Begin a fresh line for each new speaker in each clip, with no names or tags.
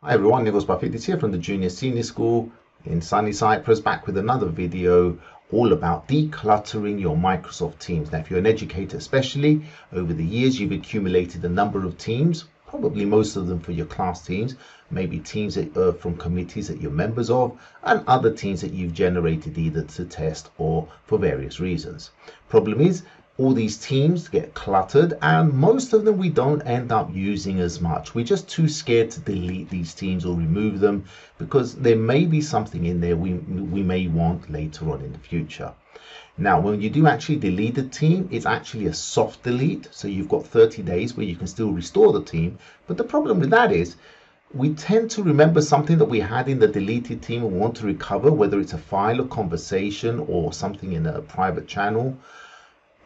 Hi everyone, Nicholas Paphitis here from the Junior Senior School in sunny Cyprus, back with another video all about decluttering your Microsoft Teams. Now, if you're an educator especially, over the years you've accumulated a number of teams, probably most of them for your class teams, maybe teams that, uh, from committees that you're members of, and other teams that you've generated either to test or for various reasons. Problem is, all these teams get cluttered and most of them we don't end up using as much. We're just too scared to delete these teams or remove them because there may be something in there we, we may want later on in the future. Now, when you do actually delete a team, it's actually a soft delete. So you've got 30 days where you can still restore the team. But the problem with that is we tend to remember something that we had in the deleted team and want to recover, whether it's a file or conversation or something in a private channel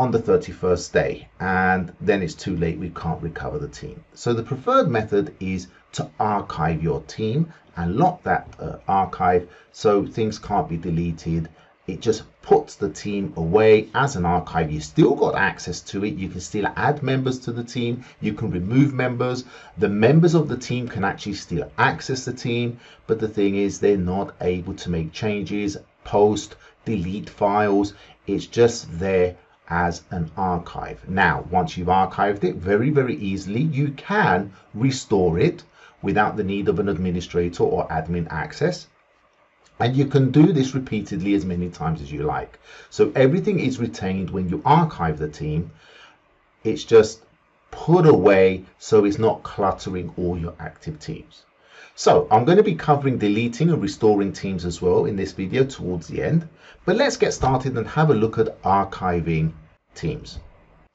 on the 31st day and then it's too late we can't recover the team. So the preferred method is to archive your team and lock that uh, archive so things can't be deleted. It just puts the team away. As an archive you still got access to it. You can still add members to the team. You can remove members. The members of the team can actually still access the team but the thing is they're not able to make changes post delete files. It's just there as an archive. Now, once you've archived it very, very easily, you can restore it without the need of an administrator or admin access. And you can do this repeatedly as many times as you like. So everything is retained when you archive the team. It's just put away so it's not cluttering all your active teams. So I'm going to be covering deleting and restoring teams as well in this video towards the end. But let's get started and have a look at archiving teams.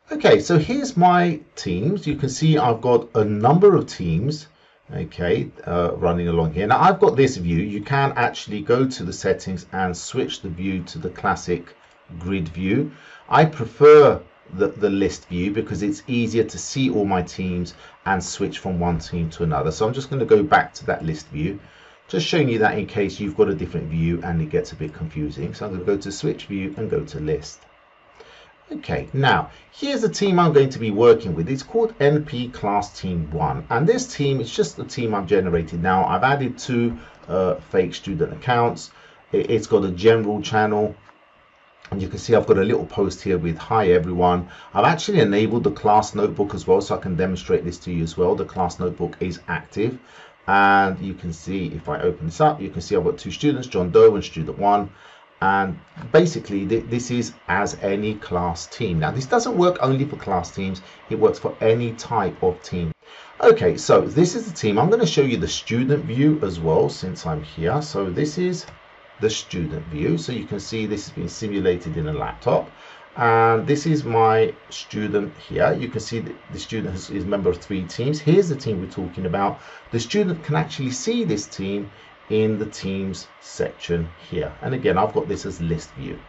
Okay, so here's my teams. You can see I've got a number of teams, okay, uh, running along here. Now I've got this view. You can actually go to the settings and switch the view to the classic grid view. I prefer the, the list view because it's easier to see all my teams and switch from one team to another. So I'm just going to go back to that list view. Just showing you that in case you've got a different view and it gets a bit confusing. So I'm going to go to switch view and go to list. Okay, now here's the team I'm going to be working with. It's called NP Class Team 1. And this team is just the team I've generated now. I've added two uh, fake student accounts. It's got a general channel. And you can see I've got a little post here with hi everyone. I've actually enabled the class notebook as well so I can demonstrate this to you as well. The class notebook is active and you can see if I open this up you can see I've got two students John Doe and student one and basically th this is as any class team. Now this doesn't work only for class teams. It works for any type of team. Okay so this is the team. I'm going to show you the student view as well since i'm here. So this is the student view. So you can see this has been simulated in a laptop. And this is my student here. You can see the student is a member of three teams. Here's the team we're talking about. The student can actually see this team in the teams section here. And again, I've got this as list view.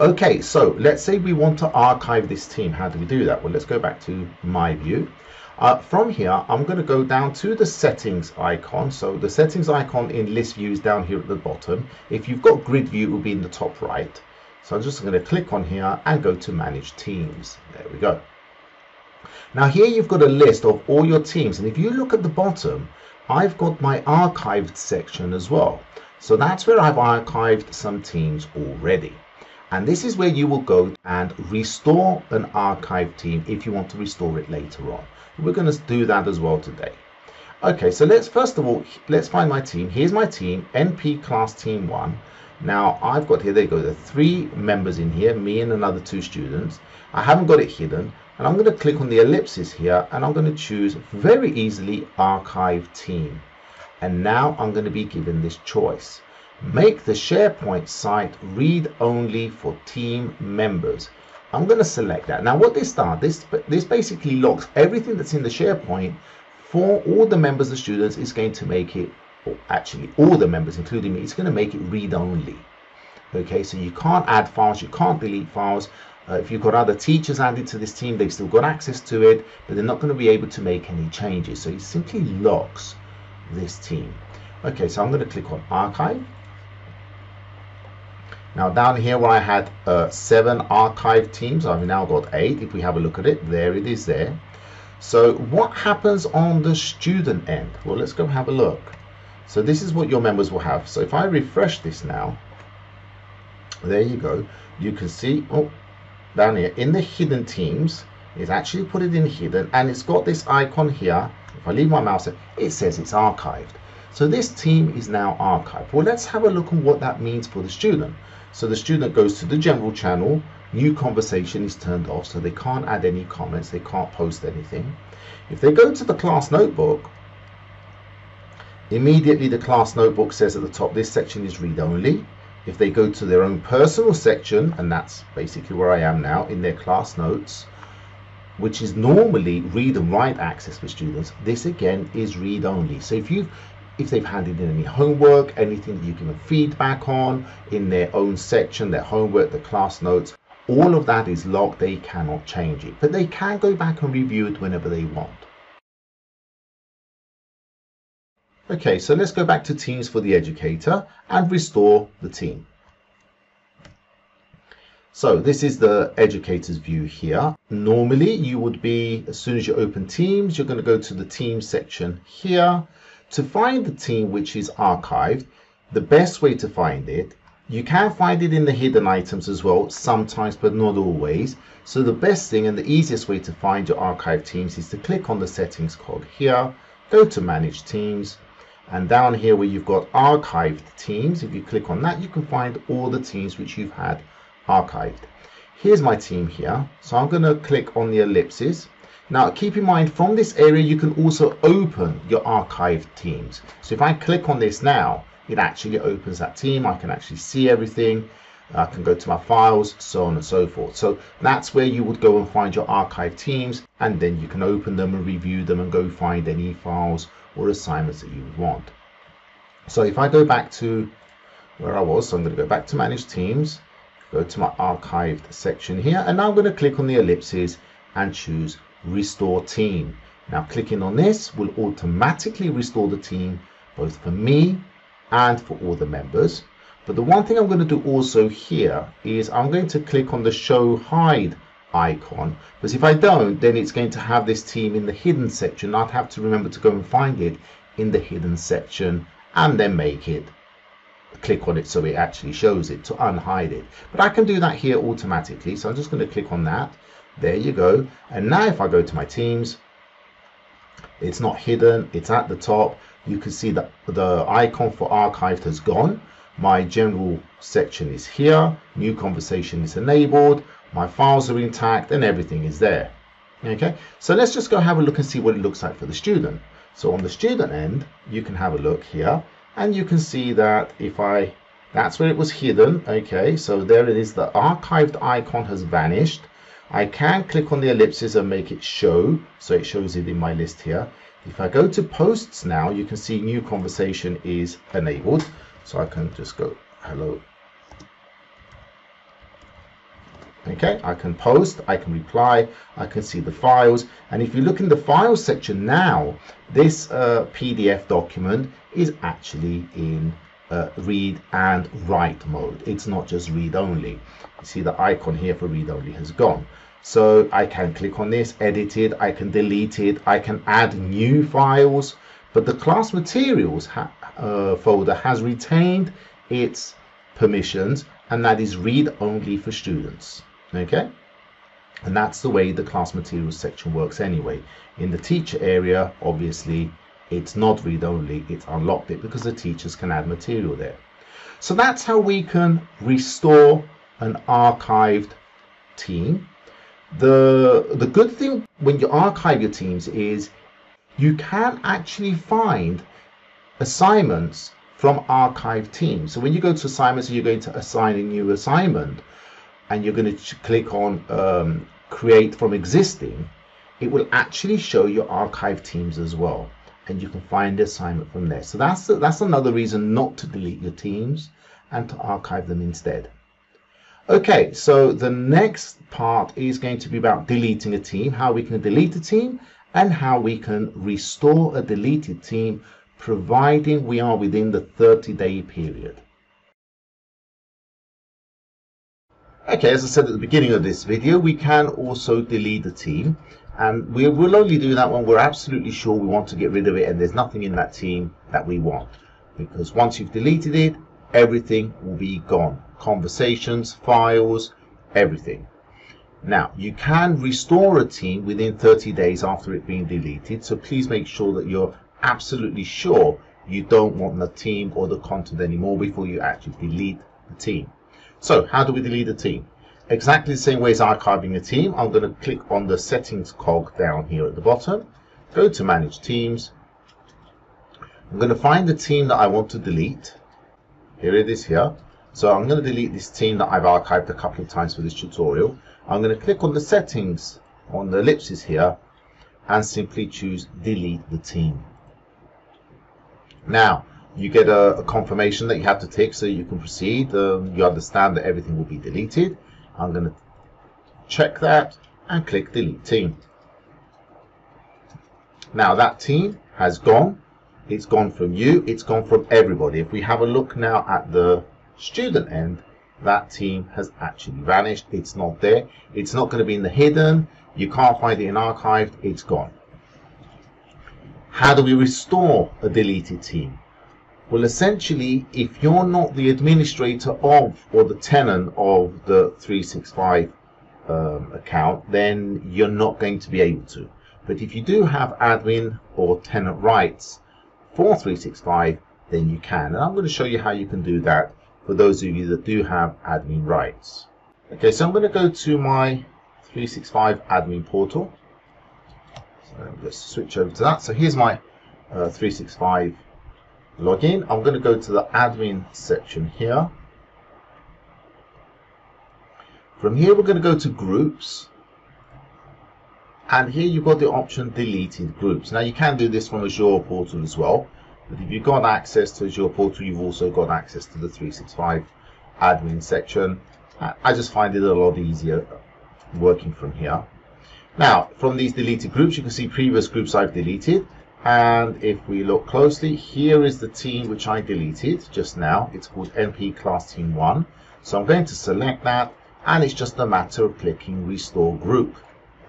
Okay, so let's say we want to archive this team. How do we do that? Well, let's go back to my view. Uh, from here, I'm going to go down to the settings icon. So the settings icon in list view is down here at the bottom. If you've got grid view, it will be in the top right. So I'm just going to click on here and go to manage teams. There we go. Now here you've got a list of all your teams. And if you look at the bottom, I've got my archived section as well. So that's where I've archived some teams already. And this is where you will go and restore an archive team if you want to restore it later on. We're going to do that as well today. Okay, so let's first of all, let's find my team. Here's my team, NP class team one. Now I've got here, there you go, the three members in here, me and another two students. I haven't got it hidden and I'm going to click on the ellipsis here and I'm going to choose very easily archive team. And now I'm going to be given this choice. Make the SharePoint site read only for team members. I'm going to select that. Now what this does this this basically locks everything that's in the SharePoint for all the members the students is going to make it or actually all the members including me it's going to make it read only. Okay so you can't add files you can't delete files uh, if you've got other teachers added to this team, they've still got access to it, but they're not going to be able to make any changes. So it simply locks this team. Okay, so I'm going to click on archive. Now down here where I had uh, seven archive teams, I've now got eight. If we have a look at it, there it is there. So what happens on the student end? Well, let's go have a look. So this is what your members will have. So if I refresh this now, there you go. You can see, oh, down here in the hidden teams, it's actually put it in hidden and it's got this icon here. If I leave my mouse, it says it's archived. So this team is now archived. Well, let's have a look at what that means for the student. So the student goes to the general channel, new conversation is turned off, so they can't add any comments, they can't post anything. If they go to the class notebook, immediately the class notebook says at the top, this section is read only. If they go to their own personal section, and that's basically where I am now in their class notes, which is normally read and write access for students, this again is read only. So if you've if they've handed in any homework, anything that you give them feedback on in their own section, their homework, the class notes, all of that is locked. They cannot change it, but they can go back and review it whenever they want. Okay, so let's go back to Teams for the educator and restore the team. So this is the educator's view here. Normally you would be, as soon as you open Teams, you're going to go to the Teams section here to find the team which is archived, the best way to find it, you can find it in the hidden items as well, sometimes but not always. So the best thing and the easiest way to find your archived teams is to click on the settings cog here, go to manage teams, and down here where you've got archived teams, if you click on that, you can find all the teams which you've had archived. Here's my team here. So I'm going to click on the ellipses now keep in mind from this area you can also open your archived teams. So if I click on this now, it actually opens that team. I can actually see everything. I can go to my files, so on and so forth. So that's where you would go and find your archive teams and then you can open them and review them and go find any files or assignments that you want. So if I go back to where I was, so I'm going to go back to manage teams, go to my archived section here, and now I'm going to click on the ellipses and choose restore team. Now clicking on this will automatically restore the team both for me and for all the members. But the one thing I'm going to do also here is I'm going to click on the show hide icon because if I don't then it's going to have this team in the hidden section I'd have to remember to go and find it in the hidden section and then make it click on it so it actually shows it to unhide it but I can do that here automatically so I'm just going to click on that there you go. And now if I go to my teams, it's not hidden, it's at the top. You can see that the icon for archived has gone. My general section is here. New conversation is enabled. My files are intact and everything is there. Okay, so let's just go have a look and see what it looks like for the student. So on the student end, you can have a look here and you can see that if I, that's where it was hidden. Okay, so there it is. The archived icon has vanished. I can click on the ellipses and make it show, so it shows it in my list here. If I go to posts now, you can see new conversation is enabled. So I can just go, hello. Okay, I can post, I can reply, I can see the files. And if you look in the files section now, this uh, PDF document is actually in uh, read and write mode. It's not just read only. You see the icon here for read only has gone. So I can click on this, edit it, I can delete it, I can add new files, but the class materials uh, folder has retained its permissions and that is read only for students. Okay. And that's the way the class materials section works anyway. In the teacher area, obviously, it's not read only, it's unlocked it because the teachers can add material there. So that's how we can restore an archived team. The, the good thing when you archive your teams is you can actually find assignments from archived teams. So when you go to assignments, you're going to assign a new assignment and you're going to click on um, create from existing, it will actually show your archive teams as well and you can find the assignment from there. So that's, that's another reason not to delete your teams and to archive them instead. Okay, so the next part is going to be about deleting a team, how we can delete a team and how we can restore a deleted team providing we are within the 30 day period. Okay, as I said at the beginning of this video, we can also delete a team And we will only do that when we're absolutely sure we want to get rid of it and there's nothing in that team that we want. Because once you've deleted it, everything will be gone. Conversations, files, everything. Now, you can restore a team within 30 days after it being deleted, so please make sure that you're absolutely sure you don't want the team or the content anymore before you actually delete the team. So, how do we delete a team? Exactly the same way as archiving a team, I'm going to click on the settings cog down here at the bottom, go to manage teams, I'm going to find the team that I want to delete, here it is here, so I'm going to delete this team that I've archived a couple of times for this tutorial, I'm going to click on the settings on the ellipsis here and simply choose delete the team. Now, you get a, a, confirmation that you have to tick so you can proceed. Um, you understand that everything will be deleted. I'm going to check that and click delete team. Now that team has gone. It's gone from you. It's gone from everybody. If we have a look now at the student end, that team has actually vanished. It's not there. It's not going to be in the hidden. You can't find it in archived. It's gone. How do we restore a deleted team? Well, essentially, if you're not the administrator of or the tenant of the 365 um, account, then you're not going to be able to. But if you do have admin or tenant rights for 365, then you can. And I'm going to show you how you can do that for those of you that do have admin rights. Okay, so I'm going to go to my 365 admin portal. So let's switch over to that. So here's my uh, 365 login. I'm going to go to the admin section here. From here, we're going to go to groups. And here you've got the option deleted groups. Now you can do this from Azure portal as well. But if you've got access to Azure portal, you've also got access to the 365 admin section. I just find it a lot easier working from here. Now, from these deleted groups, you can see previous groups I've deleted. And if we look closely, here is the team which I deleted just now. It's called NP Class Team 1. So I'm going to select that, and it's just a matter of clicking Restore Group.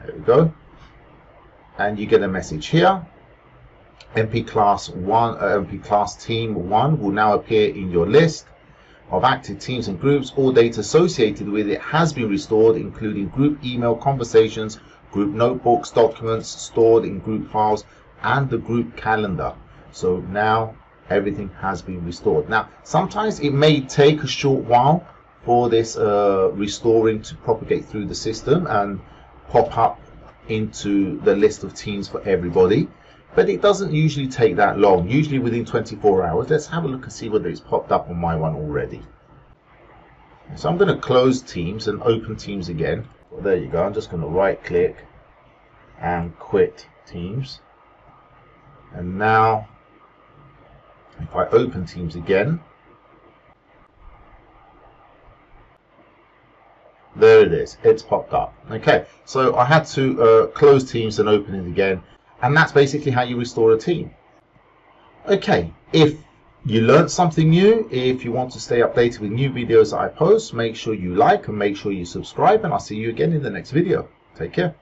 There we go. And you get a message here. MP Class 1, uh, NP Class Team 1 will now appear in your list of active teams and groups. All data associated with it has been restored, including group email conversations, group notebooks, documents stored in group files, and the group calendar. So now everything has been restored. Now, sometimes it may take a short while for this uh, restoring to propagate through the system and pop up into the list of teams for everybody. But it doesn't usually take that long, usually within 24 hours. Let's have a look and see whether it's popped up on my one already. So I'm going to close Teams and open Teams again. Well, there you go. I'm just going to right click and quit Teams. And now, if I open Teams again, there it is, it's popped up. Okay, so I had to uh, close Teams and open it again, and that's basically how you restore a team. Okay, if you learned something new, if you want to stay updated with new videos that I post, make sure you like and make sure you subscribe, and I'll see you again in the next video. Take care.